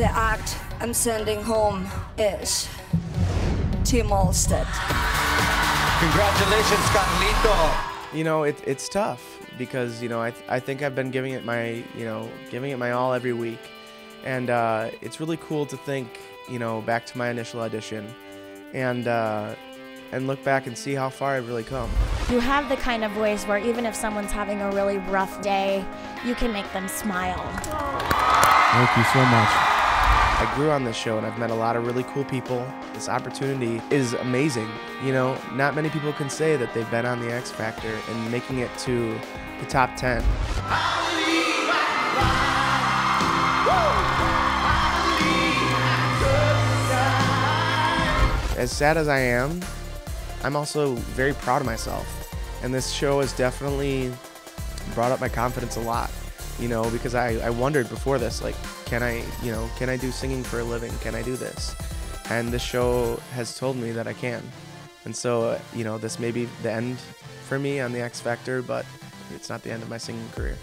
The act I'm sending home is Tim Olstad. Congratulations, Carlito. You know, it, it's tough because you know I, th- I think I've been giving it my you know giving it my all every week, and uh, it's really cool to think you know back to my initial audition, and uh, and look back and see how far I've really come. You have the kind of voice where even if someone's having a really rough day, you can make them smile. Thank you so much. I grew on this show and I've met a lot of really cool people. This opportunity is amazing. You know, not many people can say that they've been on the X Factor and making it to the top 10. As sad as I am, I'm also very proud of myself. And this show has definitely brought up my confidence a lot, you know, because I, I wondered before this, like, can I, you know, can I do singing for a living? Can I do this? And this show has told me that I can. And so, uh, you know, this may be the end for me on the X Factor, but it's not the end of my singing career.